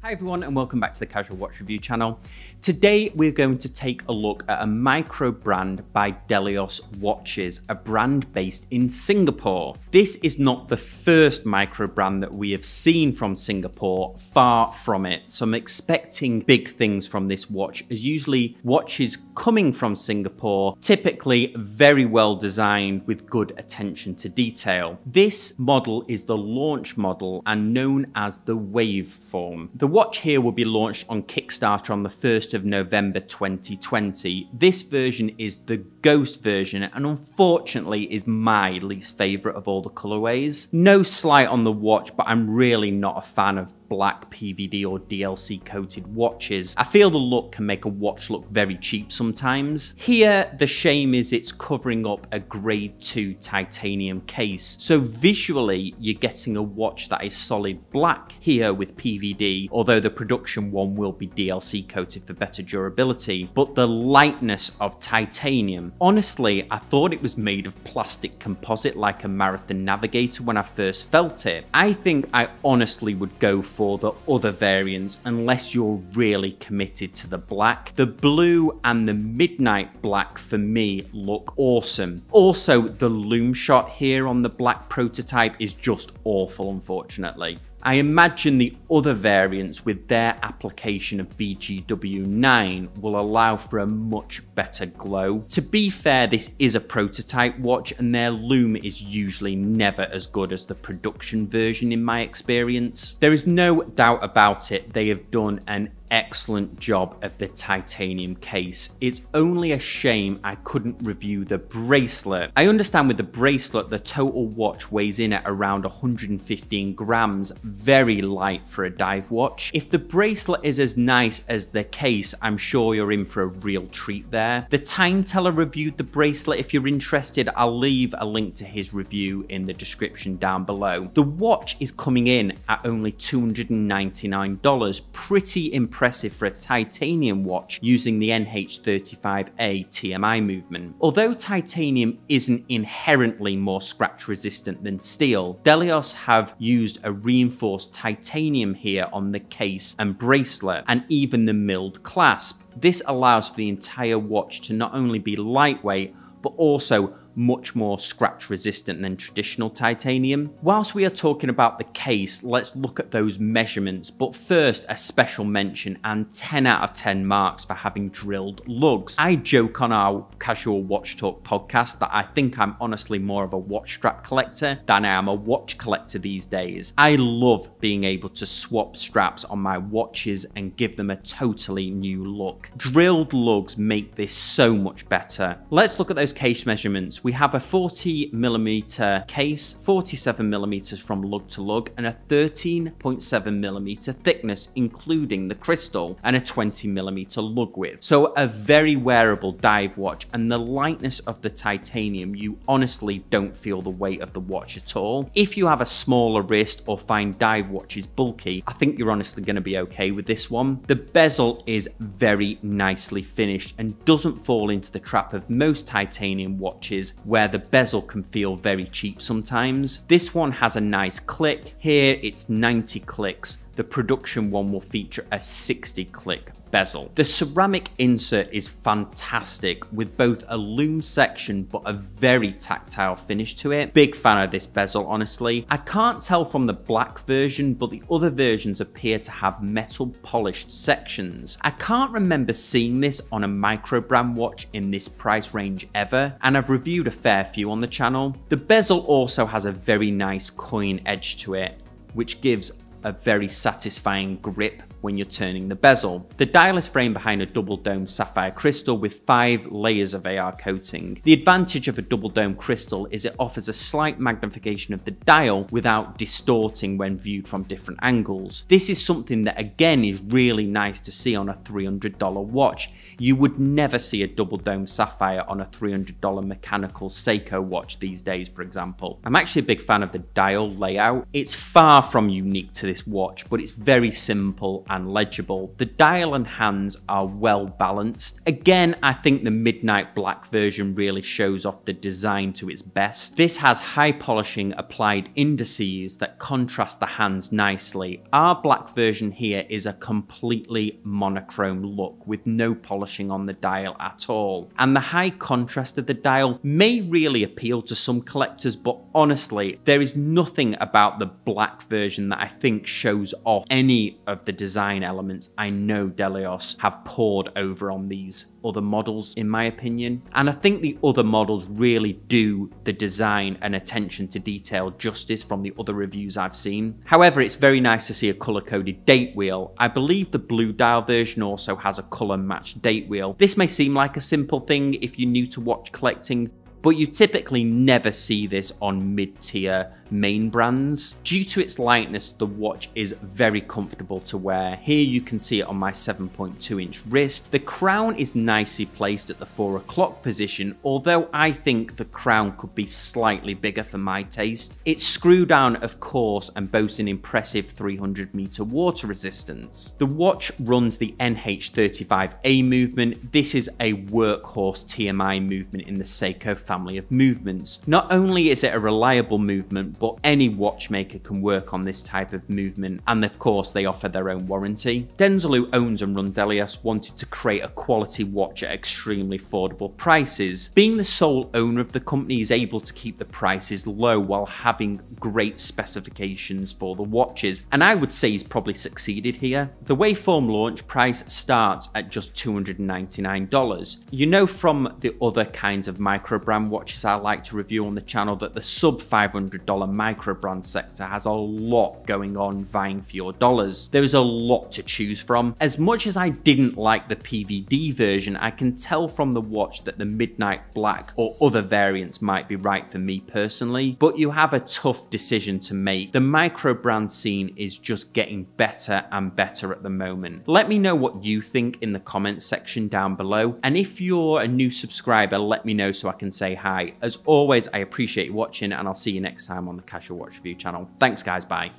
Hi everyone and welcome back to the Casual Watch Review channel. Today we're going to take a look at a micro brand by Dailos Watches, a brand based in Singapore. This is not the first micro brand that we have seen from Singapore, far from it. So I'm expecting big things from this watch as usually watches coming from Singapore, typically very well designed with good attention to detail. This model is the launch model and known as the Waveform. The watch here will be launched on Kickstarter on the 1st of November 2020. This version is the Ghost version and unfortunately is my least favourite of all the colourways. No slight on the watch, but I'm really not a fan of black PVD or DLC coated watches. I feel the look can make a watch look very cheap sometimes. Here, the shame is it's covering up a grade 2 titanium case. So visually, you're getting a watch that is solid black here with PVD, although the production one will be DLC coated for better durability. But the lightness of titanium, honestly, I thought it was made of plastic composite like a Marathon Navigator when I first felt it. I think I honestly would go for for the other variants unless you're really committed to the black. The blue and the midnight black for me look awesome. Also, the lume shot here on the black prototype is just awful, unfortunately. I imagine the other variants with their application of BGW9 will allow for a much better glow. To be fair, this is a prototype watch and their lume is usually never as good as the production version in my experience. There is no doubt about it, they have done an excellent job of the titanium case. It's only a shame I couldn't review the bracelet. I understand with the bracelet, the total watch weighs in at around 115 grams, very light for a dive watch. If the bracelet is as nice as the case, I'm sure you're in for a real treat there. The Time Teller reviewed the bracelet. If you're interested, I'll leave a link to his review in the description down below. The watch is coming in at only $299, pretty impressive impressive for a titanium watch using the NH35A TMI movement. Although titanium isn't inherently more scratch resistant than steel, Dailos have used a reinforced titanium here on the case and bracelet and even the milled clasp. This allows for the entire watch to not only be lightweight but also much more scratch resistant than traditional titanium. Whilst we are talking about the case, let's look at those measurements, but first a special mention and 10 out of 10 marks for having drilled lugs. I joke on our Casual Watch Talk podcast that I think I'm honestly more of a watch strap collector than I am a watch collector these days. I love being able to swap straps on my watches and give them a totally new look. Drilled lugs make this so much better. Let's look at those case measurements we have a 40 millimeter case, 47 millimeters from lug to lug, and a 13.7 millimeter thickness, including the crystal, and a 20 millimeter lug width. So a very wearable dive watch, and the lightness of the titanium, you honestly don't feel the weight of the watch at all. If you have a smaller wrist or find dive watches bulky, I think you're honestly going to be okay with this one. The bezel is very nicely finished and doesn't fall into the trap of most titanium watches where the bezel can feel very cheap sometimes. This one has a nice click. Here it's 90 clicks the production one will feature a 60 click bezel. The ceramic insert is fantastic with both a lume section but a very tactile finish to it. Big fan of this bezel honestly. I can't tell from the black version but the other versions appear to have metal polished sections. I can't remember seeing this on a micro brand watch in this price range ever and I've reviewed a fair few on the channel. The bezel also has a very nice coin edge to it which gives a very satisfying grip when you're turning the bezel. The dial is framed behind a double dome sapphire crystal with five layers of AR coating. The advantage of a double dome crystal is it offers a slight magnification of the dial without distorting when viewed from different angles. This is something that again is really nice to see on a $300 watch. You would never see a double dome sapphire on a $300 mechanical Seiko watch these days, for example. I'm actually a big fan of the dial layout. It's far from unique to this this watch, but it's very simple and legible. The dial and hands are well balanced. Again, I think the Midnight Black version really shows off the design to its best. This has high polishing applied indices that contrast the hands nicely. Our black version here is a completely monochrome look with no polishing on the dial at all. And the high contrast of the dial may really appeal to some collectors, but honestly, there is nothing about the black version that I think shows off any of the design elements I know Dailos have poured over on these other models, in my opinion. And I think the other models really do the design and attention to detail justice from the other reviews I've seen. However, it's very nice to see a color coded date wheel. I believe the blue dial version also has a color matched date wheel. This may seem like a simple thing if you're new to watch collecting, but you typically never see this on mid-tier main brands. Due to its lightness, the watch is very comfortable to wear. Here you can see it on my 7.2 inch wrist. The crown is nicely placed at the 4 o'clock position, although I think the crown could be slightly bigger for my taste. It's screw down of course and boasts an impressive 300 meter water resistance. The watch runs the NH35A movement. This is a workhorse TMI movement in the Seiko family of movements. Not only is it a reliable movement, but any watchmaker can work on this type of movement, and of course they offer their own warranty. Denzel, who owns and runs Dailos, wanted to create a quality watch at extremely affordable prices. Being the sole owner of the company is able to keep the prices low while having great specifications for the watches, and I would say he's probably succeeded here. The Waveform launch price starts at just $299. You know from the other kinds of micro brand watches I like to review on the channel that the sub $500 micro brand sector has a lot going on vying for your dollars. There is a lot to choose from. As much as I didn't like the PVD version, I can tell from the watch that the Midnight Black or other variants might be right for me personally, but you have a tough decision to make. The micro brand scene is just getting better and better at the moment. Let me know what you think in the comments section down below, and if you're a new subscriber, let me know so I can say hi. As always, I appreciate you watching, and I'll see you next time on the Casual Watch Review channel. Thanks guys, bye.